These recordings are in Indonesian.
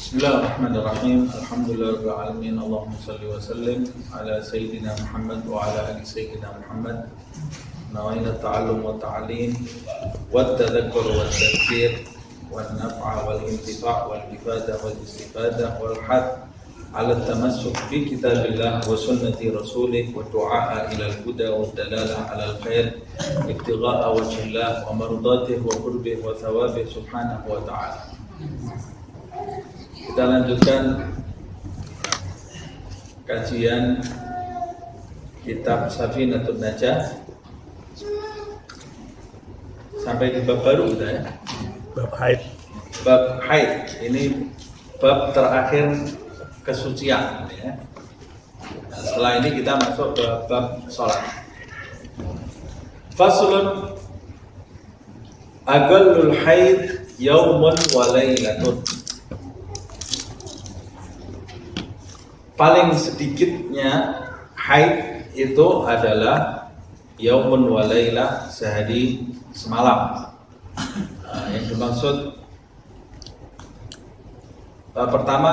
بسم الله الرحمن الرحيم. الحمد لله رب العالمين. اللهم صل وسلم على سيدنا محمد وعلى آل سيدنا محمد. نوعين التعلم والتعليم والتذكر والتذكير والنفع والانتفاع والإفادة والاستفادة والحث على التمسك بكتاب الله وسنة رسوله والدعاء إلى الهدى والدلالة على الخير ابتغاء وجه الله ومرضاته وقربه وثوابه سبحانه وتعالى. Kita lanjutkan kajian kitab Safinatul Najah sampai di bab baru kita ya. Bab haid. Bab haid ini bab terakhir kesucian ya. Nah, setelah ini kita masuk ke bab sholat. Faslun agallul haid yaumun wa lailatun. Paling sedikitnya haid itu adalah yaumun wa lailah sehari semalam. Nah, yang dimaksud uh, pertama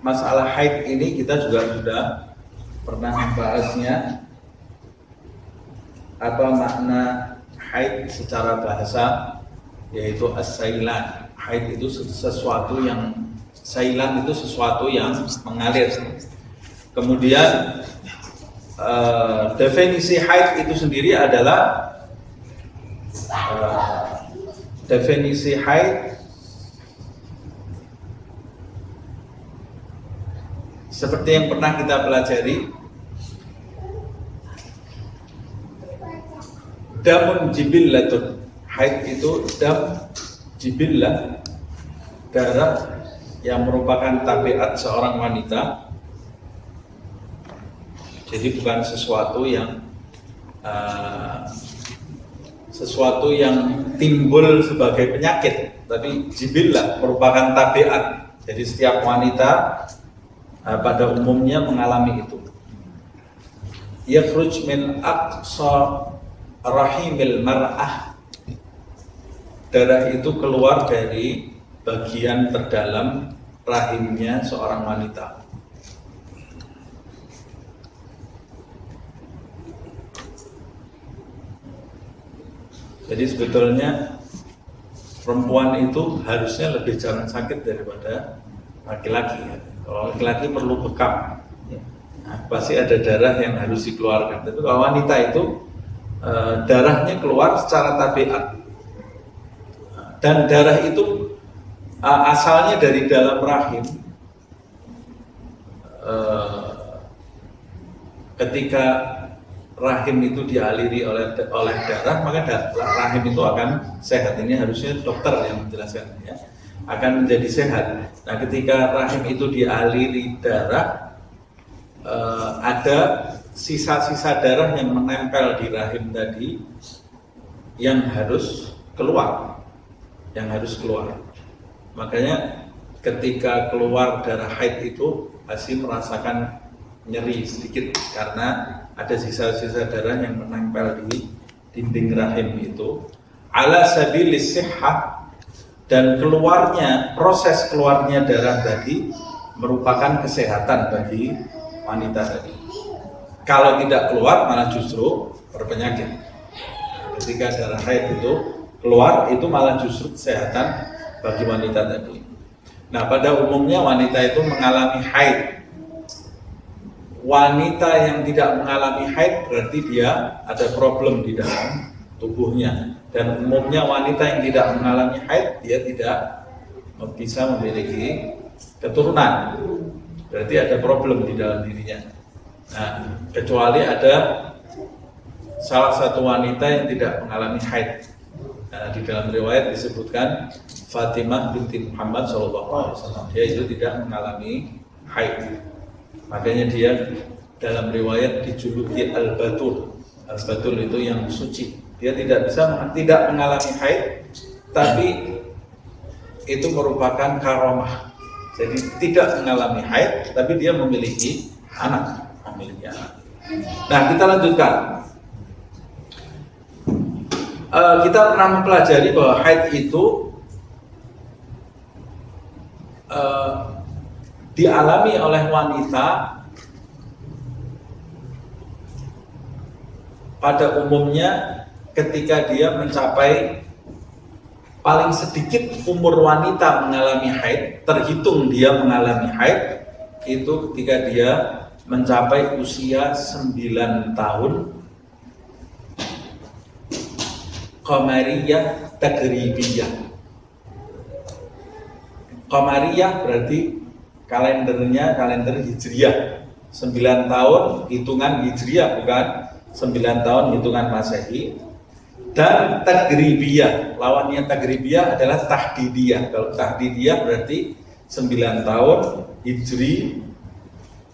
masalah haid ini kita juga sudah pernah membahasnya. Apa makna haid secara bahasa? Yaitu as-sailan. Haid itu sesuatu yang sailan itu sesuatu yang mengalir kemudian uh, definisi haid itu sendiri adalah uh, definisi haid seperti yang pernah kita pelajari. Damun jibillatun. Haid itu dam jibillah darah yang merupakan tabiat seorang wanita jadi bukan sesuatu yang uh, sesuatu yang timbul sebagai penyakit tapi jibillah merupakan tabiat. Jadi setiap wanita uh, pada umumnya mengalami itu. Yakhruj min aqsa rahimil mar'ah. Darah itu keluar dari bagian terdalam rahimnya seorang wanita jadi sebetulnya perempuan itu harusnya lebih jarang sakit daripada laki-laki ya. Kalau laki-laki perlu bekam, nah, pasti ada darah yang harus dikeluarkan. Tapi kalau wanita itu e, darahnya keluar secara tabiat, dan darah itu e, asalnya dari dalam rahim. E, ketika rahim itu dialiri oleh oleh darah, maka rahim itu akan sehat. Ini harusnya dokter yang menjelaskan ya akan menjadi sehat. Nah, ketika rahim itu dialiri darah, eh, ada sisa-sisa darah yang menempel di rahim tadi yang harus keluar, yang harus keluar. Makanya ketika keluar darah haid itu pasti merasakan nyeri sedikit karena ada sisa-sisa darah yang menempel di dinding rahim itu. Ala sabilis sihah dan keluarnya proses keluarnya darah tadi merupakan kesehatan bagi wanita tadi. Kalau tidak keluar malah justru berpenyakit. Ketika darah haid itu keluar itu malah justru kesehatan bagi wanita tadi. Nah pada umumnya wanita itu mengalami haid. Wanita yang tidak mengalami haid berarti dia ada problem di dalam tubuhnya. Dan umumnya wanita yang tidak mengalami haid dia tidak bisa memiliki keturunan. Berarti ada problem di dalam dirinya. Nah kecuali ada salah satu wanita yang tidak mengalami haid. Nah, di dalam riwayat disebutkan Fatimah binti Muhammad SAW dia itu tidak mengalami haid makanya dia dalam riwayat dijuluki al-batul. Al-batul itu yang suci. Dia tidak bisa tidak mengalami haid tapi itu merupakan karomah. Jadi tidak mengalami haid tapi dia memiliki anak. Memiliki anak. Nah kita lanjutkan. Uh, kita pernah mempelajari bahwa haid itu uh, dialami oleh wanita pada umumnya ketika dia mencapai paling sedikit umur wanita mengalami haid, terhitung dia mengalami haid itu ketika dia mencapai usia 9 tahun. Qamariyah Tagribiyah Qamariyah berarti kalendernya kalender Hijriyah 9 tahun hitungan Hijriyah bukan? 9 tahun hitungan Masehi. Dan tagribiyah lawannya tagribiyah adalah tahdidiyah. Kalau tahdidiyah berarti 9 tahun hijri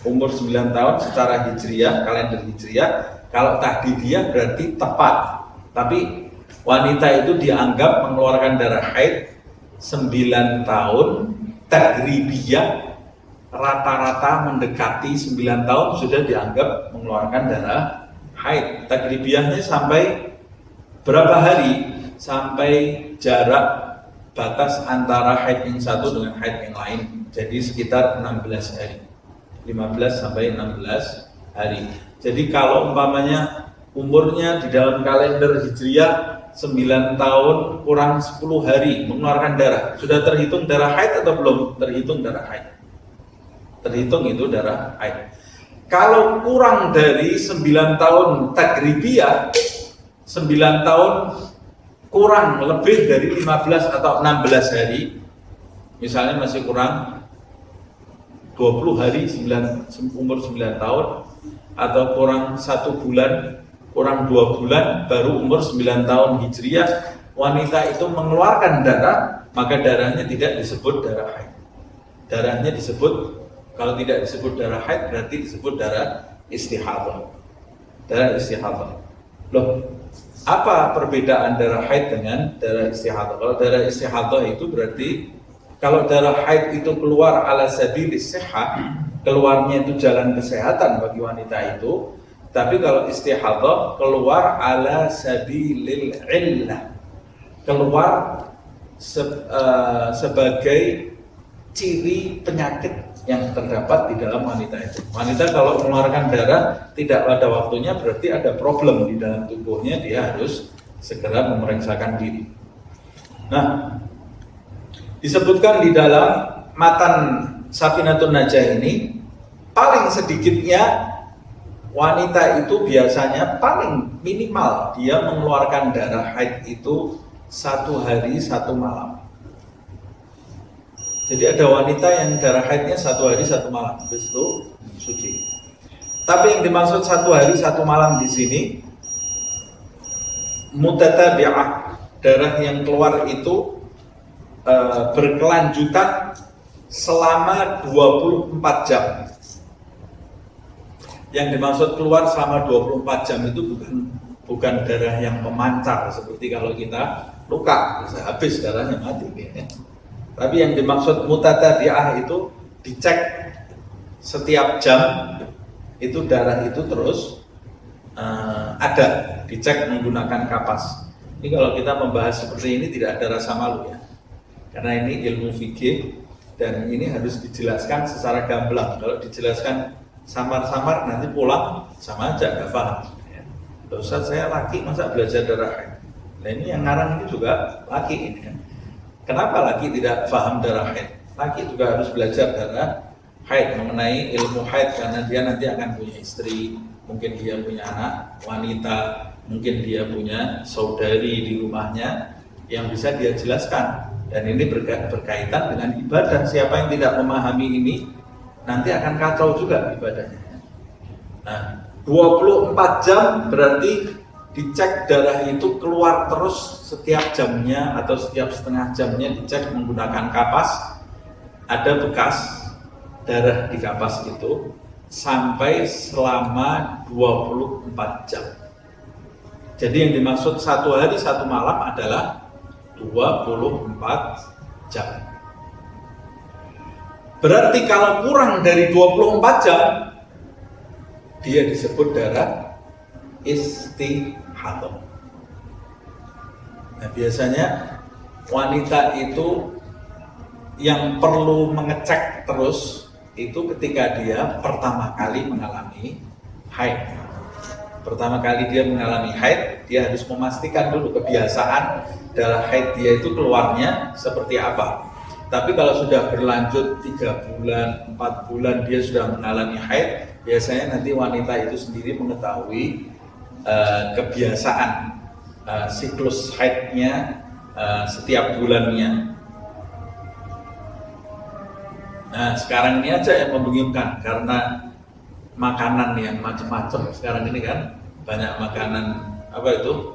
umur 9 tahun secara hijriyah kalender hijriyah kalau tahdidiyah berarti tepat. Tapi wanita itu dianggap mengeluarkan darah haid 9 tahun tagribiyah rata-rata mendekati 9 tahun sudah dianggap mengeluarkan darah haid. Takribiyahnya sampai berapa hari? Sampai jarak batas antara haid yang satu dengan haid yang lain. Jadi sekitar 16 hari. 15 sampai 16 hari. Jadi kalau umpamanya umurnya di dalam kalender Hijriah 9 tahun kurang 10 hari mengeluarkan darah. Sudah terhitung darah haid atau belum terhitung darah haid? Terhitung itu darah haid. Kalau kurang dari 9 tahun tagribiyah, 9 tahun kurang lebih dari 15 atau 16 hari, misalnya masih kurang 20 hari 9, umur 9 tahun, atau kurang satu bulan, kurang dua bulan, baru umur 9 tahun hijriah, wanita itu mengeluarkan darah, maka darahnya tidak disebut darah haid. Darahnya disebut kalau tidak disebut darah haid berarti disebut darah istihadah. Darah istihadah. Loh, apa perbedaan darah haid dengan darah istihadah? Kalau darah istihadah itu berarti kalau darah haid itu keluar ala sabilis sehat, keluarnya itu jalan kesehatan bagi wanita itu. Tapi kalau istihadah keluar ala sabilil illah. Keluar se, uh, sebagai ciri penyakit yang terdapat di dalam wanita itu. Wanita kalau mengeluarkan darah tidak pada waktunya berarti ada problem di dalam tubuhnya, dia harus segera memeriksakan diri. Nah, disebutkan di dalam matan Safinatun Najah ini paling sedikitnya wanita itu biasanya paling minimal dia mengeluarkan darah haid itu satu hari satu malam. Jadi ada wanita yang darah haidnya satu hari satu malam, habis itu suci. Tapi yang dimaksud satu hari satu malam di sini mutatabi'ah darah yang keluar itu e, berkelanjutan selama 24 jam. Yang dimaksud keluar selama 24 jam itu bukan bukan darah yang memancar seperti kalau kita luka bisa habis darahnya mati. Ya. Tapi yang dimaksud mutatabi'ah itu dicek setiap jam itu darah itu terus uh, ada dicek menggunakan kapas. Ini kalau kita membahas seperti ini tidak ada rasa malu ya. Karena ini ilmu fikih dan ini harus dijelaskan secara gamblang. Kalau dijelaskan samar-samar nanti pulang sama aja nggak paham. Ustaz saya laki masa belajar darah Nah ini yang ngarang ini juga laki ini kan. Kenapa laki tidak paham darah haid? Laki juga harus belajar darah haid mengenai ilmu haid karena dia nanti akan punya istri, mungkin dia punya anak wanita, mungkin dia punya saudari di rumahnya yang bisa dia jelaskan. Dan ini berkaitan dengan ibadah. Siapa yang tidak memahami ini nanti akan kacau juga ibadahnya. Nah, 24 jam berarti dicek darah itu keluar terus setiap jamnya atau setiap setengah jamnya dicek menggunakan kapas. Ada bekas darah di kapas itu sampai selama 24 jam. Jadi yang dimaksud satu hari satu malam adalah 24 jam. Berarti kalau kurang dari 24 jam dia disebut darah isti hatam. Nah, biasanya wanita itu yang perlu mengecek terus itu ketika dia pertama kali mengalami haid. Pertama kali dia mengalami haid, dia harus memastikan dulu kebiasaan darah haid dia itu keluarnya seperti apa. Tapi kalau sudah berlanjut tiga bulan, empat bulan dia sudah mengalami haid, biasanya nanti wanita itu sendiri mengetahui uh, kebiasaan uh, siklus haidnya uh, setiap bulannya. Nah sekarang ini aja yang membingungkan karena makanan yang macam-macam. Sekarang ini kan banyak makanan apa itu?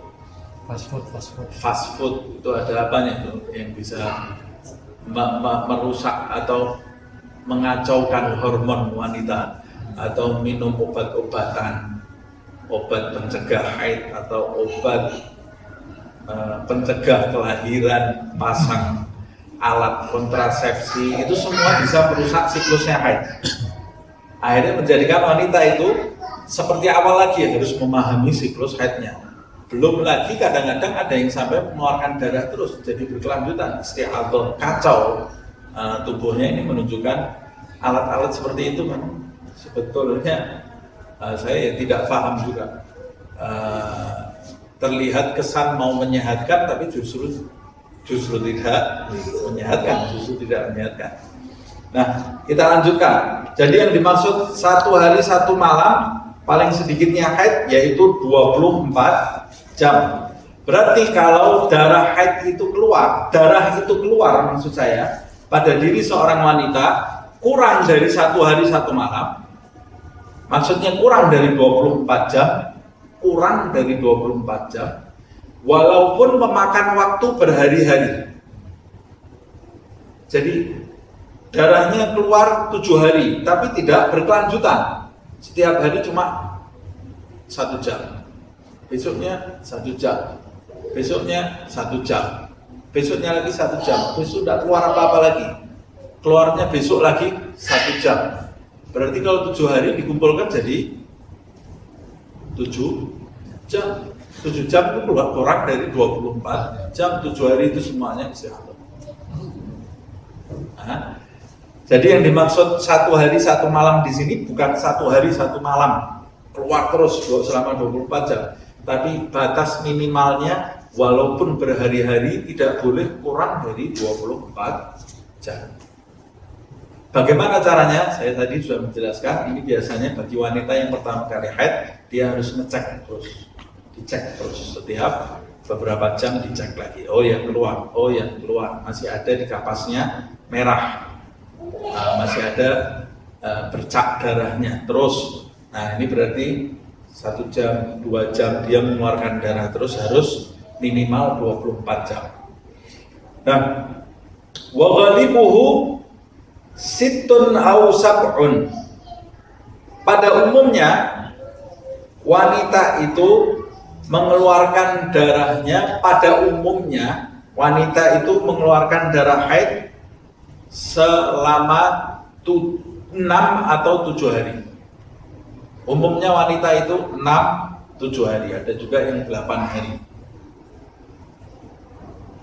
Fast food fast food. Fast food itu ada apanya itu yang bisa merusak atau mengacaukan hormon wanita atau minum obat-obatan obat pencegah haid atau obat uh, pencegah kelahiran pasang alat kontrasepsi itu semua bisa merusak siklusnya haid. Akhirnya menjadikan wanita itu seperti awal lagi ya harus memahami siklus haidnya? Belum lagi kadang-kadang ada yang sampai mengeluarkan darah terus jadi berkelanjutan. Istiadah kacau uh, tubuhnya ini menunjukkan alat-alat seperti itu kan? Sebetulnya uh, saya tidak paham juga uh, terlihat kesan mau menyehatkan tapi justru justru tidak menyehatkan justru tidak menyehatkan Nah, kita lanjutkan. Jadi yang dimaksud satu hari satu malam paling sedikitnya haid yaitu 24 jam. Berarti kalau darah haid itu keluar, darah itu keluar maksud saya pada diri seorang wanita kurang dari satu hari satu malam, maksudnya kurang dari 24 jam, kurang dari 24 jam, walaupun memakan waktu berhari-hari. Jadi darahnya keluar tujuh hari, tapi tidak berkelanjutan. Setiap hari cuma satu jam, besoknya satu jam, besoknya satu jam, besoknya lagi satu jam, besok tidak keluar apa-apa lagi. Keluarnya besok lagi satu jam. Berarti kalau tujuh hari dikumpulkan jadi tujuh jam. Tujuh jam itu keluar kurang dari 24 jam. Tujuh hari itu semuanya istirahat. Nah, jadi yang dimaksud satu hari satu malam di sini bukan satu hari satu malam keluar terus selama 24 jam, tapi batas minimalnya walaupun berhari-hari tidak boleh kurang dari 24 jam. Bagaimana caranya? Saya tadi sudah menjelaskan. Ini biasanya bagi wanita yang pertama kali haid, dia harus ngecek terus, dicek terus setiap beberapa jam dicek lagi. Oh ya keluar, oh ya keluar, masih ada di kapasnya merah uh, masih ada uh, bercak darahnya terus. Nah ini berarti satu jam, dua jam dia mengeluarkan darah terus harus minimal 24 jam. Nah, wa situn au sab'un. Pada umumnya wanita itu mengeluarkan darahnya pada umumnya wanita itu mengeluarkan darah haid selama tu, 6 atau 7 hari. Umumnya wanita itu 6 7 hari, ada juga yang 8 hari.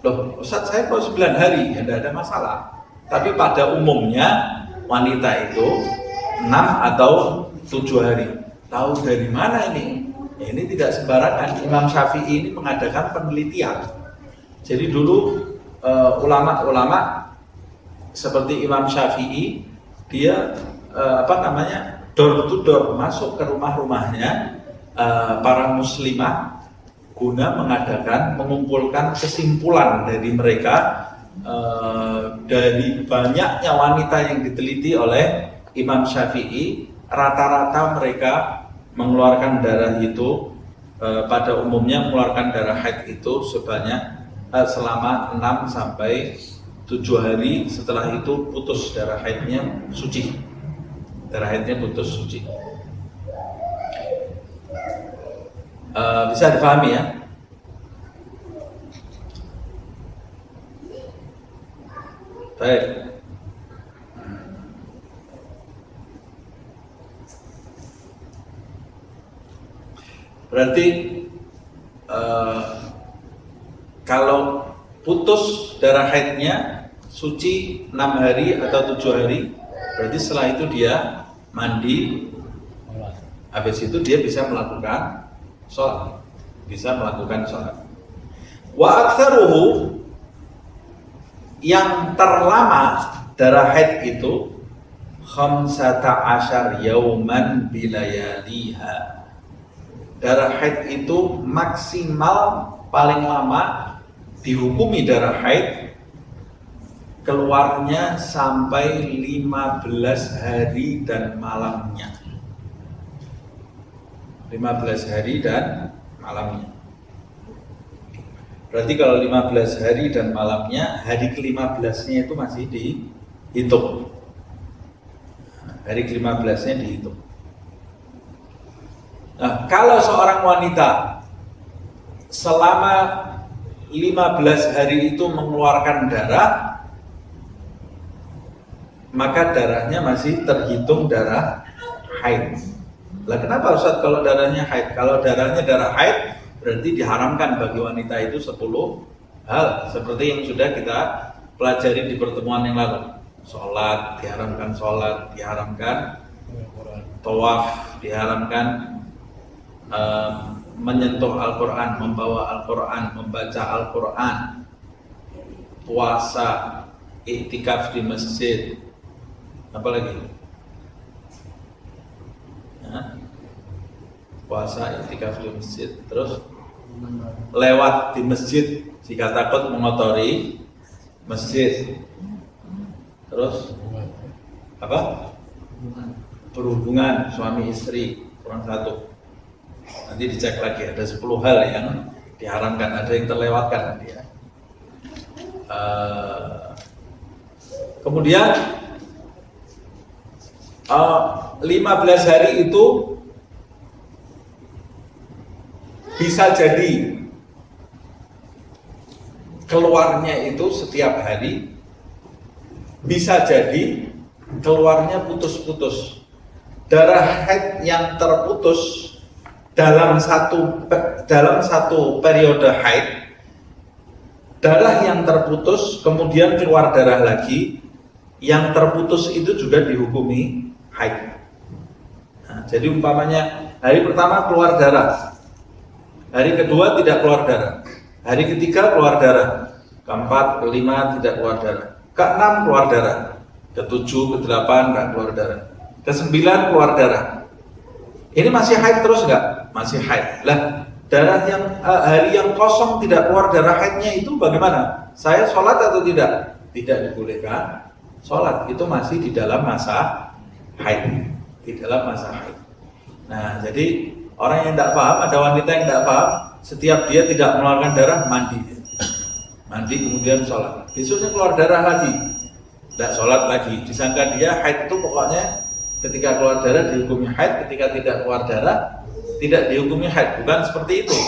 Loh, Ustaz saya kok 9 hari, ya tidak ada masalah. Tapi pada umumnya wanita itu 6 atau 7 hari. Tahu dari mana ini? Ya, ini tidak sembarangan. Imam Syafi'i ini mengadakan penelitian. Jadi dulu eh, ulama-ulama uh, seperti Imam Syafi'i dia uh, apa namanya door to door masuk ke rumah-rumahnya uh, para muslimah guna mengadakan mengumpulkan kesimpulan dari mereka uh, dari banyaknya wanita yang diteliti oleh Imam Syafi'i rata-rata mereka mengeluarkan darah itu uh, pada umumnya mengeluarkan darah haid itu sebanyak uh, selama 6 sampai tujuh hari. Setelah itu putus darah haidnya suci. Darah haidnya putus suci. Uh, bisa dipahami ya baik. Berarti uh, kalau putus darah haidnya suci 6 hari atau 7 hari, berarti setelah itu dia mandi, habis itu dia bisa melakukan sholat, bisa melakukan sholat. Wa yang terlama darah haid itu khamsata asyar yauman bilayaliha. Darah haid itu maksimal paling lama dihukumi darah haid keluarnya sampai 15 hari dan malamnya. 15 hari dan malamnya. Berarti kalau 15 hari dan malamnya, hari ke-15-nya itu masih dihitung. Hari ke-15-nya dihitung. Nah, kalau seorang wanita selama 15 hari itu mengeluarkan darah, maka darahnya masih terhitung darah haid. Lah kenapa Ustaz kalau darahnya haid? Kalau darahnya darah haid berarti diharamkan bagi wanita itu 10 hal seperti yang sudah kita pelajari di pertemuan yang lalu. Sholat, diharamkan sholat, diharamkan tawaf, diharamkan eh, menyentuh Al-Quran, membawa Al-Quran, membaca Al-Quran, puasa, iktikaf di masjid, apa lagi? Ya. Puasa, iktikaf di masjid, terus lewat di masjid jika takut mengotori masjid, terus apa? Berhubungan suami istri kurang satu. Nanti dicek lagi ada 10 hal yang diharamkan, ada yang terlewatkan nanti ya. Eh, kemudian eh, 15 hari itu bisa jadi keluarnya itu setiap hari bisa jadi keluarnya putus-putus. Darah haid yang terputus dalam satu dalam satu periode haid darah yang terputus kemudian keluar darah lagi yang terputus itu juga dihukumi haid. Nah, jadi umpamanya hari pertama keluar darah hari kedua tidak keluar darah. Hari ketiga keluar darah. Keempat kelima tidak keluar darah. Keenam keluar darah. Ketujuh kedelapan nggak keluar darah. Kesembilan keluar darah. Ini masih haid terus nggak? Masih haid. Lah darah yang eh, hari yang kosong tidak keluar darah haidnya itu bagaimana? Saya sholat atau tidak? Tidak dibolehkan sholat. Itu masih di dalam masa haid. Di dalam masa haid. Nah jadi orang yang tidak paham ada wanita yang tidak paham setiap dia tidak mengeluarkan darah mandi. Mandi kemudian sholat. Besoknya keluar darah lagi. Tidak sholat lagi. Disangka dia haid itu pokoknya ketika keluar darah dihukumi haid ketika tidak keluar darah tidak dihukumi haid. Bukan seperti itu.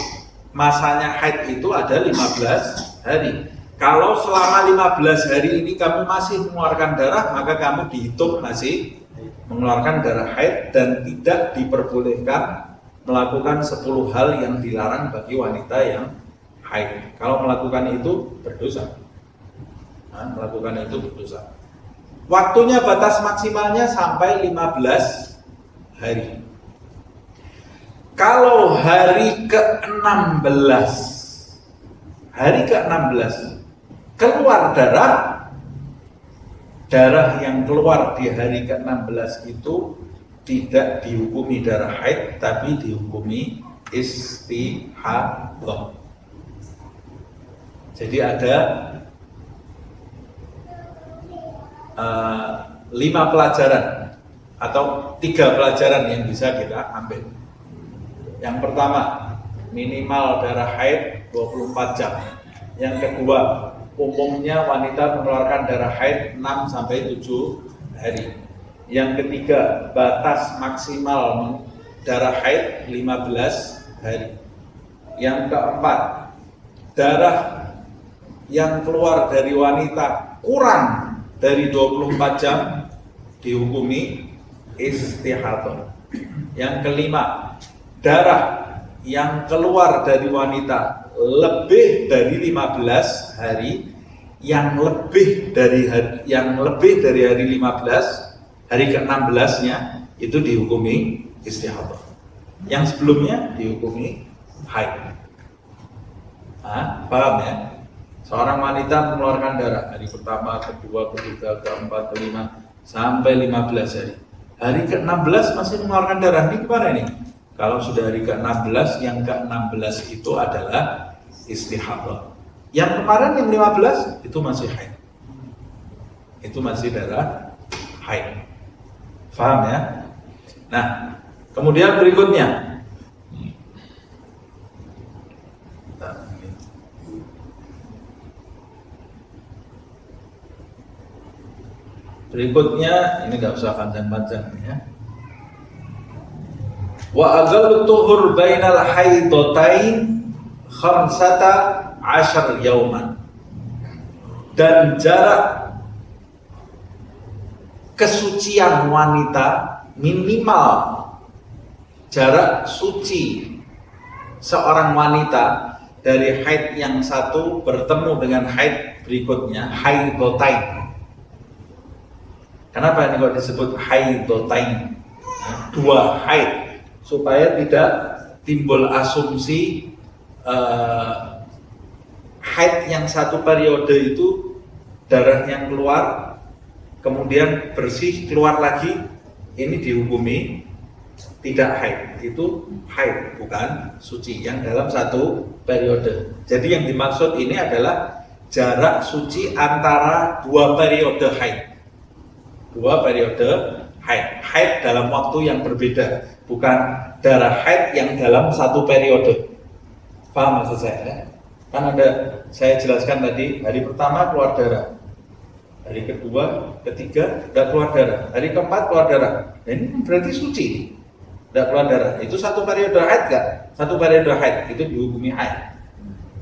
Masanya haid itu ada 15 hari. Kalau selama 15 hari ini kamu masih mengeluarkan darah maka kamu dihitung masih mengeluarkan darah haid dan tidak diperbolehkan melakukan 10 hal yang dilarang bagi wanita yang haid. Kalau melakukan itu berdosa. Nah, melakukan itu berdosa. Waktunya batas maksimalnya sampai 15 hari. Kalau hari ke-16 hari ke-16 keluar darah darah yang keluar di hari ke-16 itu tidak dihukumi darah haid tapi dihukumi istihadah. Jadi ada uh, lima pelajaran atau tiga pelajaran yang bisa kita ambil. Yang pertama, minimal darah haid 24 jam. Yang kedua, umumnya wanita mengeluarkan darah haid 6 sampai 7 hari. Yang ketiga, batas maksimal darah haid 15 hari. Yang keempat, darah yang keluar dari wanita kurang dari 24 jam dihukumi istihadah. Yang kelima, darah yang keluar dari wanita lebih dari 15 hari yang lebih dari hari, yang lebih dari hari 15 hari ke-16-nya itu dihukumi istihadah. Yang sebelumnya dihukumi haid. Nah, paham ya? Seorang wanita mengeluarkan darah hari pertama, kedua, ketiga, keempat, kelima sampai 15 hari. Hari ke-16 masih mengeluarkan darah ini gimana ini? Kalau sudah hari ke-16, yang ke-16 itu adalah istihadah. Yang kemarin yang 15 itu masih haid. Itu masih darah haid. Faham ya? Nah, kemudian berikutnya. Berikutnya, ini nggak usah panjang-panjang ya. Wa agal tuhur bainal haidotain khamsata ashar yauman dan jarak kesucian wanita minimal jarak suci seorang wanita dari haid yang satu bertemu dengan haid berikutnya haidotain. Kenapa ini kok disebut haidotain? Dua haid. Supaya tidak timbul asumsi uh, haid yang satu periode itu darah yang keluar kemudian bersih keluar lagi ini dihukumi tidak haid. Itu haid bukan suci yang dalam satu periode. Jadi yang dimaksud ini adalah jarak suci antara dua periode haid. Dua periode haid. Haid dalam waktu yang berbeda bukan darah haid yang dalam satu periode. Paham maksud saya? Ya? Kan ada saya jelaskan tadi hari pertama keluar darah, hari kedua, ketiga tidak keluar darah, hari keempat keluar darah. Nah, ini berarti suci, tidak keluar darah. Itu satu periode haid gak? Satu periode haid itu dihukumi haid.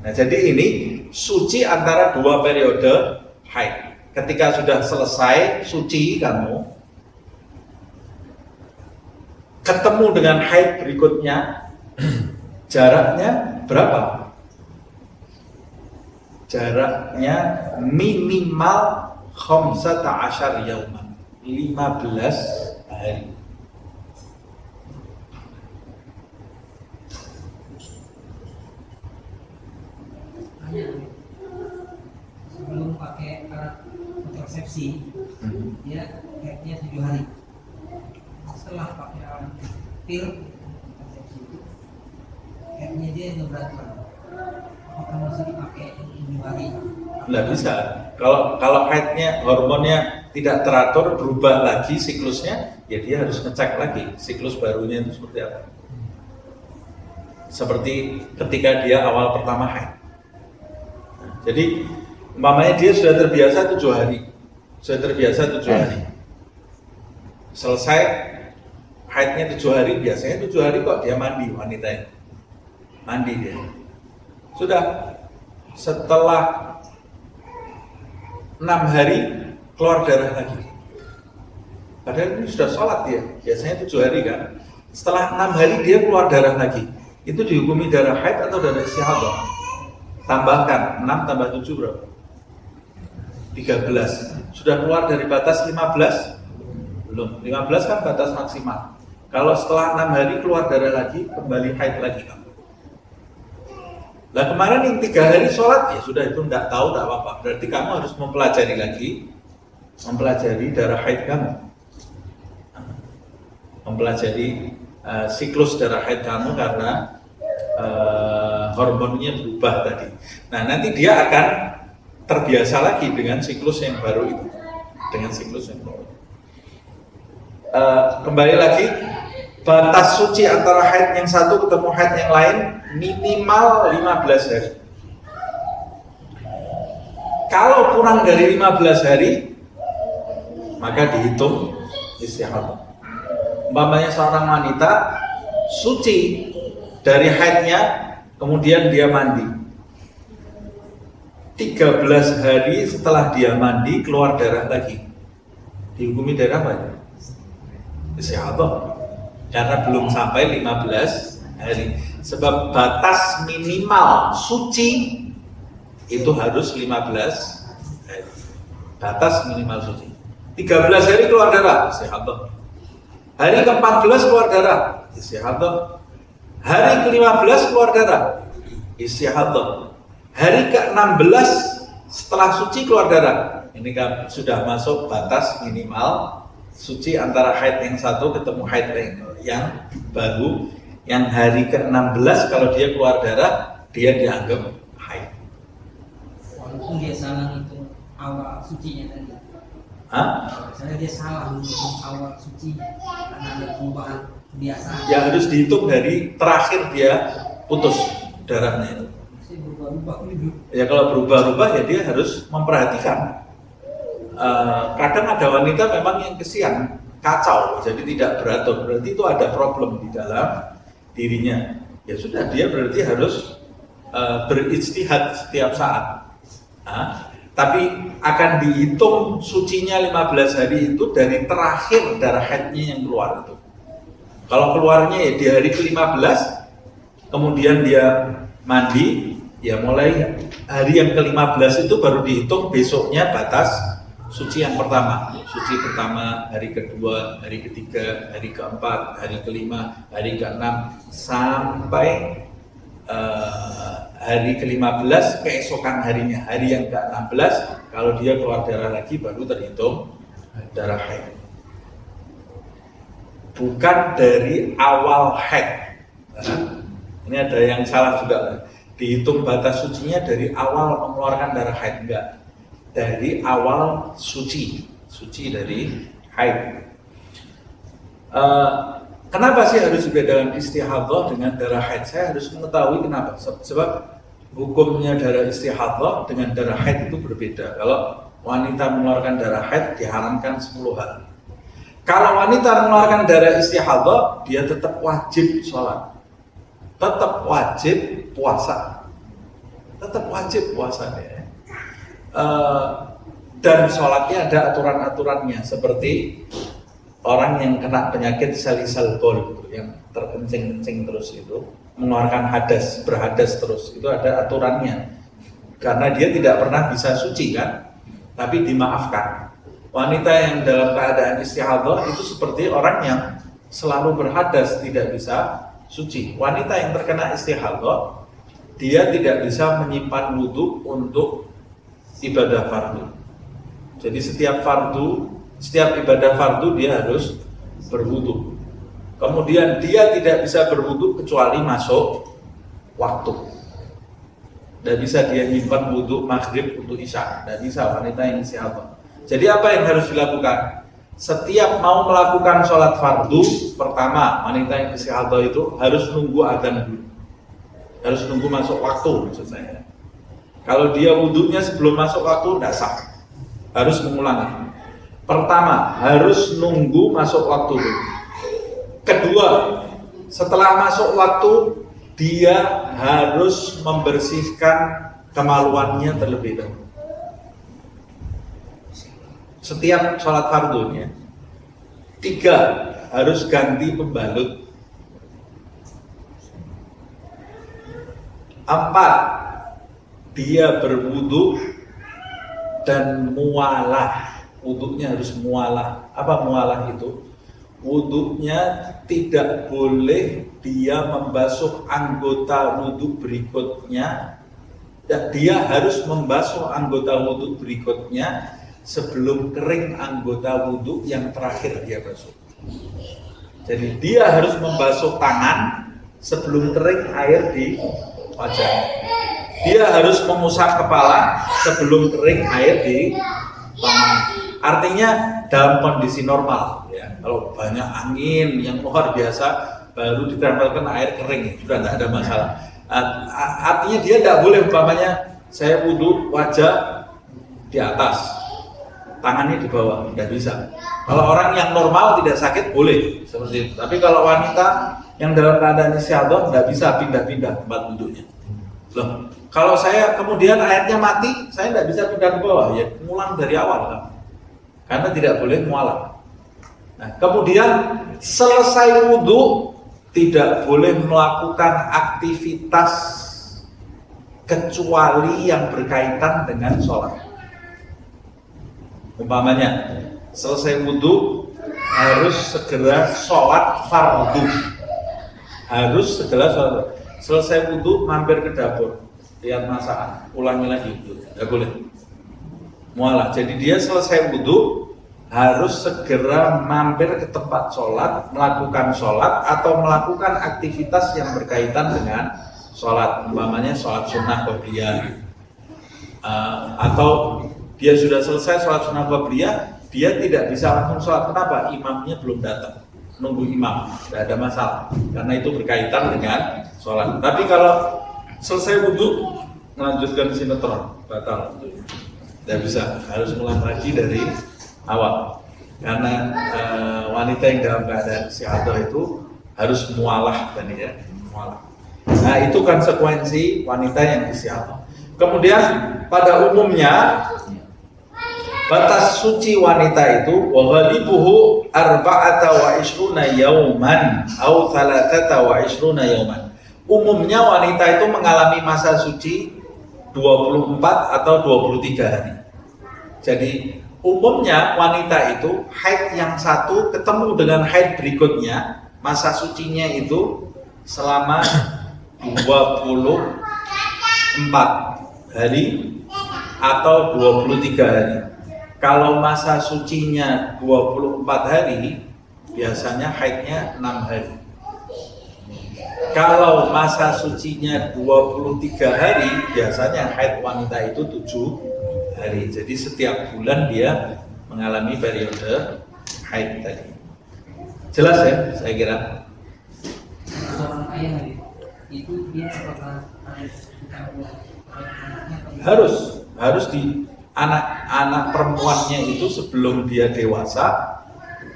Nah jadi ini suci antara dua periode haid. Ketika sudah selesai suci kamu, ketemu dengan haid berikutnya, jaraknya berapa? jaraknya minimal khamsata asyar yauman. 15 hari. Sebelum pakai alat kontrasepsi hmm. dia headnya tujuh hari. Setelah pakai alat pil kontrasepsi itu headnya dia udah berapa? Nggak bisa. Kalau kalau haidnya hormonnya tidak teratur berubah lagi siklusnya, ya dia harus ngecek lagi siklus barunya itu seperti apa. Seperti ketika dia awal pertama haid. Nah, jadi umpamanya dia sudah terbiasa tujuh hari, sudah terbiasa tujuh hari. Selesai haidnya tujuh hari, biasanya tujuh hari kok dia mandi wanita ini. Mandi dia sudah setelah enam hari keluar darah lagi. Padahal ini sudah sholat dia, biasanya tujuh hari kan. Setelah enam hari dia keluar darah lagi. Itu dihukumi darah haid atau darah istihadah? Tambahkan 6 tambah 7 berapa? 13 Sudah keluar dari batas 15? Belum, 15 kan batas maksimal Kalau setelah 6 hari keluar darah lagi, kembali haid lagi Nah kemarin yang tiga hari sholat ya sudah itu tidak tahu tidak apa-apa. Berarti kamu harus mempelajari lagi, mempelajari darah haid kamu, mempelajari uh, siklus darah haid kamu karena uh, hormonnya berubah tadi. Nah nanti dia akan terbiasa lagi dengan siklus yang baru itu, dengan siklus yang baru. Uh, kembali lagi batas suci antara haid yang satu ketemu haid yang lain minimal 15 hari. Kalau kurang dari 15 hari, maka dihitung istihadah. Umpamanya seorang wanita suci dari haidnya, kemudian dia mandi. 13 hari setelah dia mandi keluar darah lagi. Dihukumi darah apa? Istihadah karena belum sampai 15 hari. Sebab batas minimal suci itu harus 15 batas minimal suci. 13 hari keluar darah, istihadah. Hari ke-14 keluar darah, istihadah. Hari ke-15 keluar darah, istihadah. Hari ke-16 setelah suci keluar darah. Ini kan sudah masuk batas minimal suci antara haid yang satu ketemu haid yang baru. Yang hari ke-16 kalau dia keluar darah, dia dianggap haid. Walaupun dia salah itu awal sucinya tadi. Hah? Misalnya dia salah awal suci karena ada perubahan kebiasaan. yang harus dihitung dari terakhir dia putus darahnya itu. Ya kalau berubah-ubah ya dia harus memperhatikan. Eh, kadang ada wanita memang yang kesian kacau, jadi tidak beratur. Berarti itu ada problem di dalam dirinya. Ya sudah dia berarti harus eh, berijtihad setiap saat. Nah, tapi akan dihitung sucinya 15 hari itu dari terakhir darah haidnya yang keluar itu. Kalau keluarnya ya di hari ke-15, kemudian dia mandi, ya mulai hari yang ke-15 itu baru dihitung besoknya batas suci yang pertama. Suci pertama, hari kedua, hari ketiga, hari keempat, hari kelima, hari keenam, sampai eh, hari ke-15 keesokan harinya. Hari yang ke-16, kalau dia keluar darah lagi baru terhitung darah haid bukan dari awal haid. Nah, ini ada yang salah juga. Dihitung batas sucinya dari awal mengeluarkan darah haid enggak. Dari awal suci, suci dari haid. Eh, kenapa sih harus dibedakan istihadah dengan darah haid? Saya harus mengetahui kenapa. Se- Sebab hukumnya darah istihadah dengan darah haid itu berbeda. Kalau wanita mengeluarkan darah haid diharamkan 10 hal. Kalau wanita mengeluarkan darah istihadah, dia tetap wajib sholat. Tetap wajib puasa. Tetap wajib puasa ya. Eh, dan sholatnya ada aturan-aturannya seperti orang yang kena penyakit salisal bol yang terkencing-kencing terus itu mengeluarkan hadas, berhadas terus itu ada aturannya. Karena dia tidak pernah bisa suci kan? Tapi dimaafkan. Wanita yang dalam keadaan istihadah itu seperti orang yang selalu berhadas tidak bisa suci. Wanita yang terkena istihadah dia tidak bisa menyimpan wudhu untuk ibadah fardu. Jadi setiap fardu, setiap ibadah fardu dia harus berwudhu. Kemudian dia tidak bisa berwudhu kecuali masuk waktu. Tidak bisa dia nyimpan wudhu maghrib untuk isya. Tidak bisa wanita yang istihadah. Jadi apa yang harus dilakukan? Setiap mau melakukan sholat fardu, pertama wanita yang istihadah itu harus nunggu adzan dulu. Harus nunggu masuk waktu maksud saya. Kalau dia wudhunya sebelum masuk waktu, tidak sah. Harus mengulangi. Pertama, harus nunggu masuk waktu. Kedua, setelah masuk waktu, dia harus membersihkan kemaluannya terlebih dahulu setiap sholat fardunya tiga harus ganti pembalut empat dia berwudu dan mualah wudhunya harus mualah apa mualah itu wudhunya tidak boleh dia membasuh anggota wudhu berikutnya dan dia harus membasuh anggota wudhu berikutnya sebelum kering anggota wudhu yang terakhir dia basuh. Jadi dia harus membasuh tangan sebelum kering air di wajah. Dia harus mengusap kepala sebelum kering air di tangan. Artinya dalam kondisi normal ya. Kalau banyak angin yang luar biasa baru ditempelkan air kering sudah tidak ada masalah. Artinya dia tidak boleh umpamanya saya wudhu wajah di atas tangannya di bawah, tidak bisa. Kalau orang yang normal tidak sakit boleh seperti itu. Tapi kalau wanita yang dalam keadaan istiadah tidak bisa pindah-pindah tempat duduknya. Loh, kalau saya kemudian airnya mati, saya tidak bisa pindah ke bawah, ya ngulang dari awal kan. Karena tidak boleh mualaf. Nah, kemudian selesai wudhu tidak boleh melakukan aktivitas kecuali yang berkaitan dengan sholat Umpamanya selesai wudhu harus segera sholat fardu. Harus segera sholat. Selesai wudhu mampir ke dapur, lihat masakan, ulangi lagi wudhu. Tidak boleh. Mualah. Jadi dia selesai wudhu harus segera mampir ke tempat sholat, melakukan sholat atau melakukan aktivitas yang berkaitan dengan sholat, umpamanya sholat sunnah qabliyah uh, atau dia sudah selesai sholat sunnah qabliyah, dia tidak bisa langsung sholat. Kenapa? Imamnya belum datang, nunggu imam, tidak ada masalah, karena itu berkaitan dengan sholat. Tapi kalau selesai wudhu, melanjutkan sinetron, batal. Tidak bisa, harus mulai lagi dari awal. Karena uh, wanita yang dalam keadaan istihadah itu harus mualah tadi ya mualah. Nah itu konsekuensi wanita yang istihadah kemudian pada umumnya batas suci wanita itu wa ghalibuhu arba'ata wa isruna yauman au thalathata wa isruna yauman umumnya wanita itu mengalami masa suci 24 atau 23 hari. Jadi umumnya wanita itu haid yang satu ketemu dengan haid berikutnya masa sucinya itu selama 24 hari atau 23 hari. Kalau masa sucinya 24 hari biasanya haidnya 6 hari kalau masa sucinya 23 hari biasanya haid wanita itu 7 hari. Jadi setiap bulan dia mengalami periode haid tadi. Jelas ya, saya kira. Harus harus di anak-anak perempuannya itu sebelum dia dewasa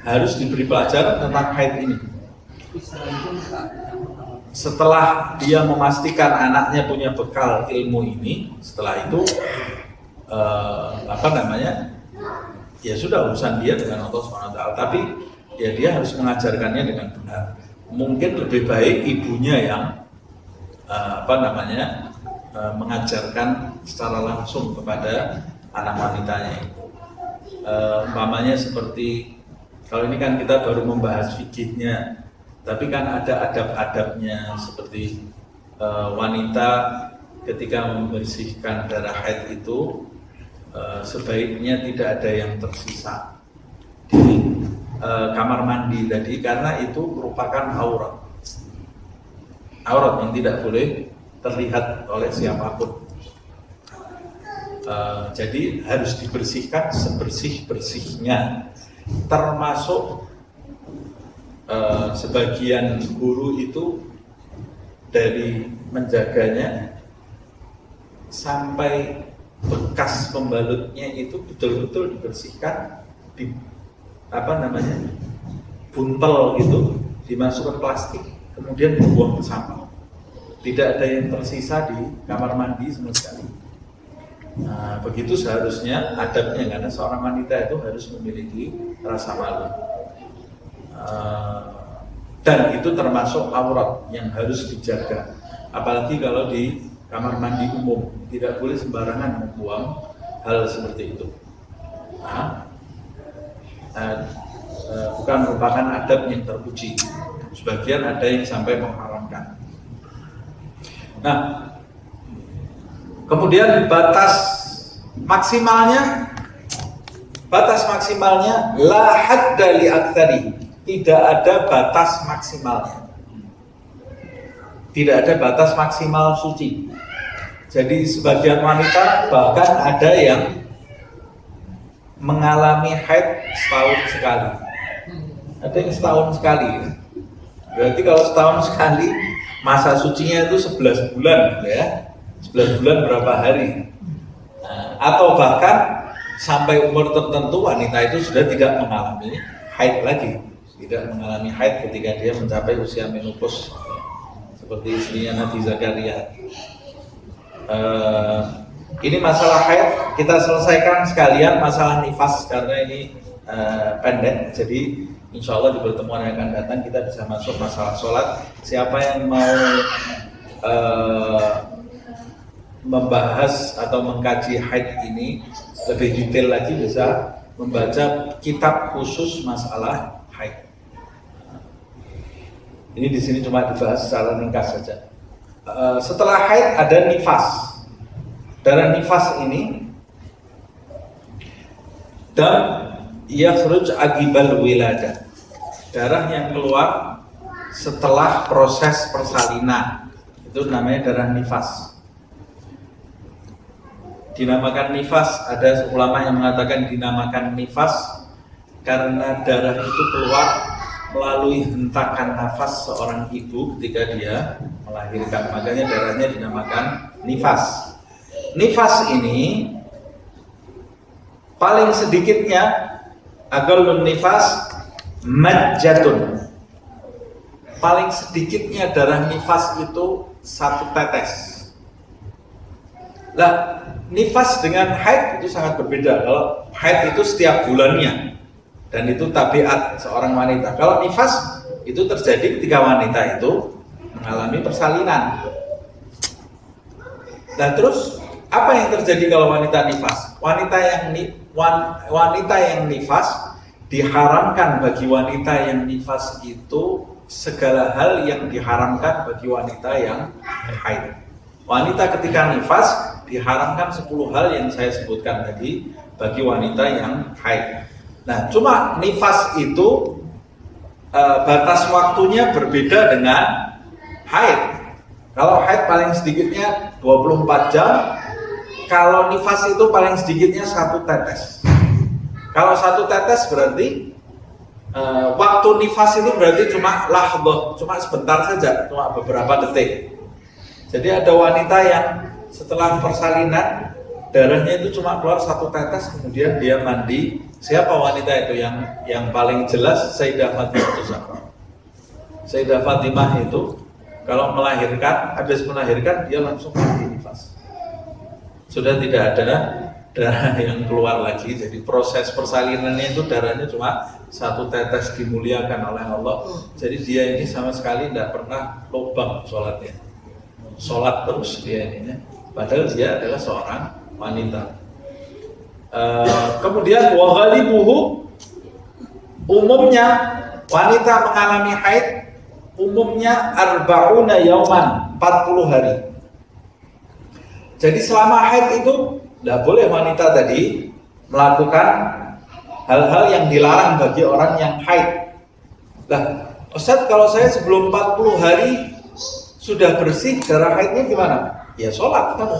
harus diberi pelajaran tentang haid ini. Dia memastikan anaknya punya bekal ilmu ini, setelah itu uh, apa namanya ya sudah urusan dia dengan Allah SWT tapi ya dia harus mengajarkannya dengan benar. Mungkin lebih baik ibunya yang uh, apa namanya uh, mengajarkan secara langsung kepada anak wanitanya itu. Uh, umpamanya seperti kalau ini kan kita baru membahas fikihnya tapi kan ada adab-adabnya seperti uh, wanita ketika membersihkan darah haid itu Eh, sebaiknya tidak ada yang tersisa di uh, kamar mandi tadi karena itu merupakan aurat. Aurat yang tidak boleh terlihat oleh siapa pun. Uh, jadi harus dibersihkan sebersih bersihnya termasuk uh, sebagian guru itu dari menjaganya sampai bekas pembalutnya itu betul-betul dibersihkan di apa namanya buntel gitu dimasukkan plastik kemudian dibuang ke sampah tidak ada yang tersisa di kamar mandi sama sekali. Nah begitu seharusnya adabnya karena seorang wanita itu harus memiliki rasa malu dan itu termasuk aurat yang harus dijaga. Apalagi kalau di kamar mandi umum tidak boleh sembarangan membuang hal seperti itu. Nah, uh, uh, bukan merupakan adab yang terpuji. Sebagian ada yang sampai mengharamkan. Nah kemudian batas maksimalnya batas maksimalnya la hadda li tidak ada batas maksimalnya tidak ada batas maksimal suci jadi sebagian wanita bahkan ada yang mengalami haid setahun sekali. Ada yang setahun sekali. Berarti kalau setahun sekali masa sucinya itu 11 bulan ya. 11 bulan berapa hari. Atau bahkan sampai umur tertentu wanita itu sudah tidak mengalami haid lagi. Tidak mengalami haid ketika dia mencapai usia menopause seperti istrinya Nabi Zakaria. Uh, ini masalah haid kita selesaikan sekalian masalah nifas karena ini uh, pendek. Jadi insya Allah di pertemuan yang akan datang kita bisa masuk masalah sholat. Siapa yang mau uh, membahas atau mengkaji haid ini lebih detail lagi bisa membaca kitab khusus masalah. Ini di sini cuma dibahas secara ringkas saja. Eh, setelah haid ada nifas. Darah nifas ini dan yakhruj agibal wilada. Darah yang keluar setelah proses persalinan. Itu namanya darah nifas dinamakan nifas ada ulama yang mengatakan dinamakan nifas karena darah itu keluar melalui hentakan nafas seorang ibu ketika dia melahirkan. Makanya darahnya dinamakan nifas. Nifas ini paling sedikitnya agalun nifas majatun. Paling sedikitnya darah nifas itu satu tetes. Lah nifas dengan haid itu sangat berbeda. Kalau haid itu setiap bulannya dan itu tabiat seorang wanita. Kalau nifas itu terjadi ketika wanita itu mengalami persalinan. Dan terus apa yang terjadi kalau wanita nifas? Wanita yang wanita yang nifas diharamkan bagi wanita yang nifas itu segala hal yang diharamkan bagi wanita yang haid. Wanita ketika nifas diharamkan 10 hal yang saya sebutkan tadi bagi wanita yang haid. Nah, cuma nifas itu e, batas waktunya berbeda dengan haid. Kalau haid paling sedikitnya 24 jam, kalau nifas itu paling sedikitnya satu tetes. Kalau satu tetes berarti e, waktu nifas itu berarti cuma lahdoh, cuma sebentar saja, cuma beberapa detik. Jadi ada wanita yang setelah persalinan darahnya itu cuma keluar satu tetes kemudian dia mandi. Siapa wanita itu yang yang paling jelas Sayyidah Fatimah itu siapa? Sayyidah Fatimah itu kalau melahirkan, habis melahirkan dia langsung mandi nifas. Sudah tidak ada darah yang keluar lagi. Jadi proses persalinannya itu darahnya cuma satu tetes dimuliakan oleh Allah. Jadi dia ini sama sekali tidak pernah lubang sholatnya sholat terus dia ini padahal dia adalah seorang wanita uh, kemudian buhu umumnya wanita mengalami haid umumnya arba'una yauman 40 hari jadi selama haid itu tidak boleh wanita tadi melakukan hal-hal yang dilarang bagi orang yang haid. Nah, Ustaz kalau saya sebelum 40 hari sudah bersih darah haidnya gimana? Ya sholat kamu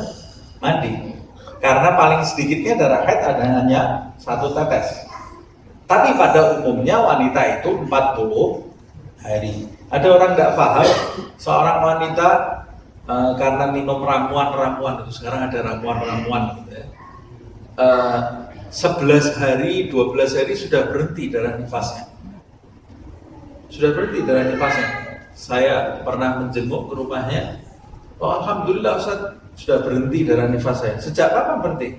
mandi. Karena paling sedikitnya darah haid ada hanya satu tetes. Tapi pada umumnya wanita itu 40 hari. Ada orang tidak paham seorang wanita uh, karena minum ramuan-ramuan itu sekarang ada ramuan-ramuan gitu ya. Uh, eh, 11 hari, 12 hari sudah berhenti darah nifasnya. Sudah berhenti darah nifasnya saya pernah menjenguk ke rumahnya. Oh, Alhamdulillah Ustaz sudah berhenti darah nifas saya. Sejak kapan berhenti?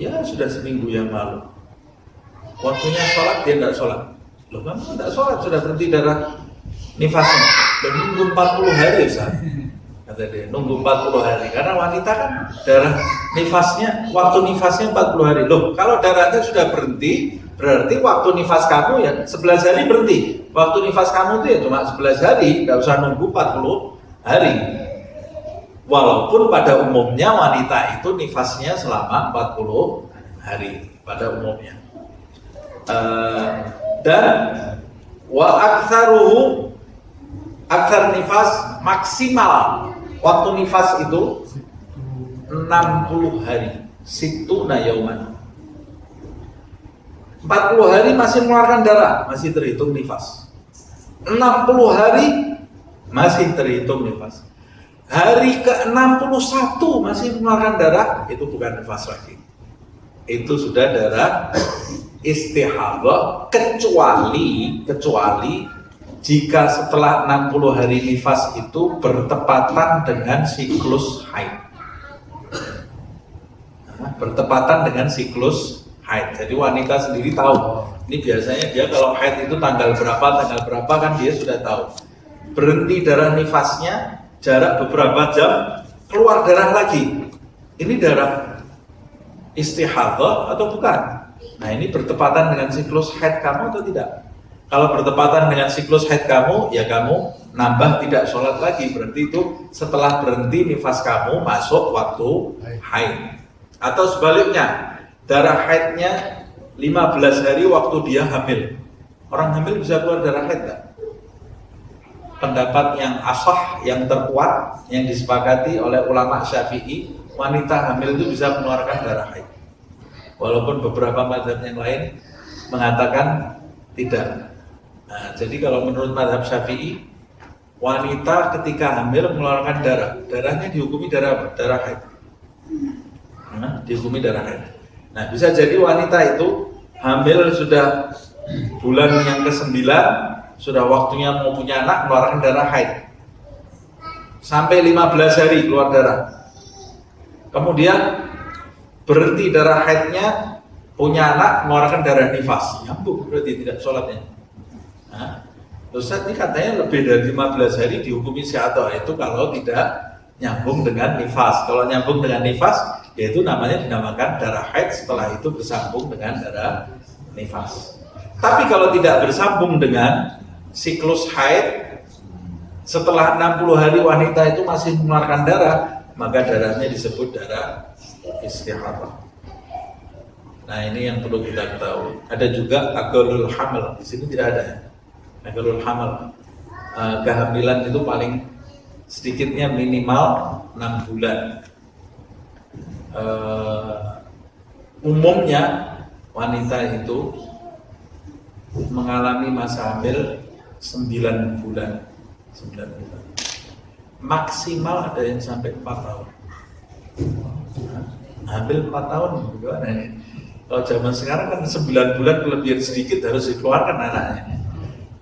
Ya sudah seminggu yang lalu. Waktunya sholat dia tidak sholat. Loh kamu tidak sholat sudah berhenti darah nifasnya. Dan nunggu 40 hari Ustaz. Kata dia, nunggu 40 hari. Karena wanita kan darah nifasnya, waktu nifasnya 40 hari. Loh kalau darahnya sudah berhenti, Berarti waktu nifas kamu ya 11 hari berhenti. Waktu nifas kamu itu ya cuma 11 hari, nggak usah nunggu 40 hari. Walaupun pada umumnya wanita itu nifasnya selama 40 hari pada umumnya. Uh, dan wa aktsaruhu aktsar nifas maksimal waktu nifas itu 60 hari. Situ nayauman 40 hari masih mengeluarkan darah, masih terhitung nifas. 60 hari masih terhitung nifas. Hari ke-61 masih mengeluarkan darah, itu bukan nifas lagi. Itu sudah darah istihadah kecuali kecuali jika setelah 60 hari nifas itu bertepatan dengan siklus haid. Bertepatan dengan siklus haid. Jadi wanita sendiri tahu. Ini biasanya dia kalau haid itu tanggal berapa, tanggal berapa kan dia sudah tahu. Berhenti darah nifasnya, jarak beberapa jam, keluar darah lagi. Ini darah istihadah atau bukan? Nah ini bertepatan dengan siklus haid kamu atau tidak? Kalau bertepatan dengan siklus haid kamu, ya kamu nambah tidak sholat lagi. Berarti itu setelah berhenti nifas kamu masuk waktu haid. Atau sebaliknya, darah haidnya 15 hari waktu dia hamil. Orang hamil bisa keluar darah haid tak? Pendapat yang asah, yang terkuat, yang disepakati oleh ulama syafi'i, wanita hamil itu bisa mengeluarkan darah haid. Walaupun beberapa madhab yang lain mengatakan tidak. Nah, jadi kalau menurut madhab syafi'i, wanita ketika hamil mengeluarkan darah, darahnya dihukumi darah? Darah haid. Nah, dihukumi darah haid. Nah, bisa jadi wanita itu hamil sudah bulan yang ke-9 sudah waktunya mau punya anak mengeluarkan darah haid. Sampai 15 hari keluar darah. Kemudian berhenti darah haidnya punya anak mengeluarkan darah nifas. Nyambung berarti tidak sholatnya. Nah, ini katanya lebih dari 15 hari dihukumi atau itu kalau tidak nyambung dengan nifas. Kalau nyambung dengan nifas yaitu namanya dinamakan darah haid. Setelah itu bersambung dengan darah nifas. Tapi kalau tidak bersambung dengan siklus haid setelah 60 hari wanita itu masih mengeluarkan darah, maka darahnya disebut darah istihadah. Nah ini yang perlu kita ketahui. Ada juga agalul hamil. Di sini tidak ada. Agalul hamil. Uh, kehamilan itu paling sedikitnya minimal 6 bulan. Uh, umumnya wanita itu mengalami masa hamil 9 bulan. 9 bulan. Maksimal ada yang sampai 4 tahun. Hampir 4 tahun gimana ini? Kalau zaman sekarang kan 9 bulan kelebihan sedikit harus dikeluarkan anaknya.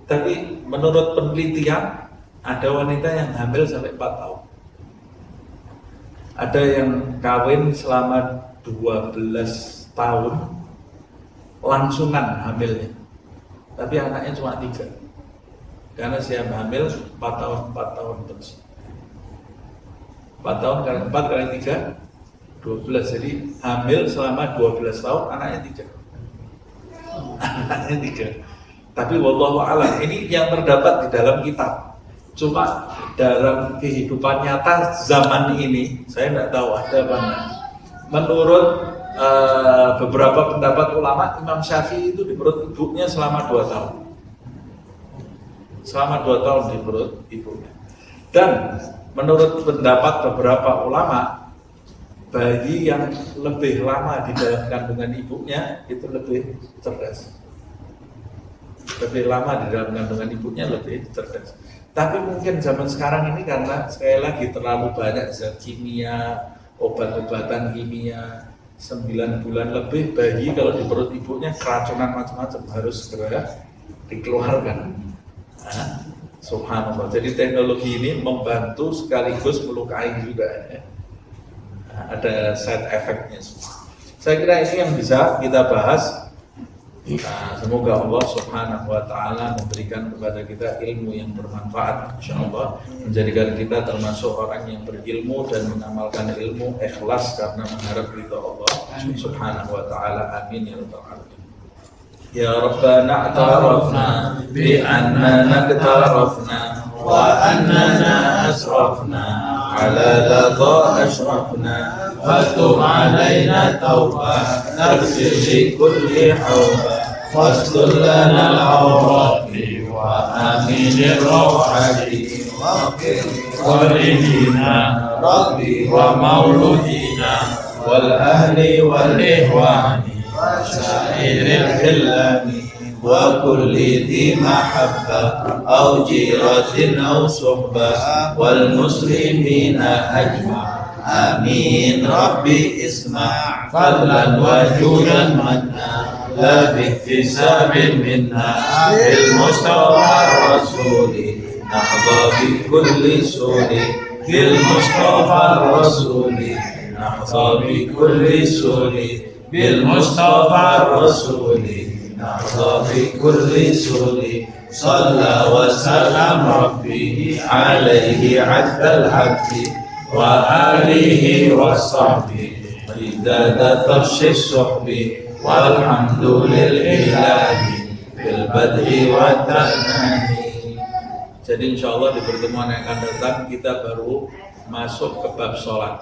Tapi menurut penelitian ada wanita yang hamil sampai 4 tahun. Ada yang kawin selama 12 tahun langsungan hamilnya. Tapi anaknya cuma tiga karena siap hamil 4 tahun 4 tahun terus. 4 tahun kali 4 kali 3 12 jadi hamil selama 12 tahun anaknya 3 anaknya 3 tapi wallahu alam ini yang terdapat di dalam kitab. Cuma dalam kehidupan nyata zaman ini saya tidak tahu ada apa menurut uh, beberapa pendapat ulama Imam Syafi'i itu di perut ibunya selama 2 tahun selama dua tahun di perut ibunya. Dan menurut pendapat beberapa ulama, bayi yang lebih lama di dalam kandungan ibunya itu lebih cerdas. Lebih lama di dalam kandungan ibunya lebih cerdas. Tapi mungkin zaman sekarang ini karena sekali lagi terlalu banyak zat kimia, obat-obatan kimia, 9 bulan lebih bayi kalau di perut ibunya keracunan macam-macam harus segera dikeluarkan subhanallah. Jadi teknologi ini membantu sekaligus melukai juga. Ada side effectnya Saya kira ini yang bisa kita bahas. Nah, semoga Allah Subhanahu wa taala memberikan kepada kita ilmu yang bermanfaat insyaallah menjadikan kita termasuk orang yang berilmu dan mengamalkan ilmu ikhlas karena mengharap ridha Allah Subhanahu wa taala amin ya rabbal alamin يا ربنا اعترفنا بأننا اقترفنا وأننا أسرفنا على لظى أشرفنا. فتب علينا توبة تغفر لكل حوبة. واستر لنا العورات وآمن الروعة والدينا ربي ومولودنا والأهل والإخوان. وسائر الحلم وكل ذي محبة أو جيرة أو صحبة والمسلمين أجمع. آمين. ربي اسمع فضلا وجودا منا. لا باكتساب منا بالمصطفى الرسول. نحظى بكل سور بالمصطفى الرسول. نحظى بكل سور بالمصطفى الرسول نحظى بكل سول صلى وسلم ربي عليه عد العبد وآله وصحبه عدد فرش الصحب walhamdulillahi bil badri wa tanahi. Jadi insya Allah di pertemuan yang akan datang kita baru masuk ke bab sholat.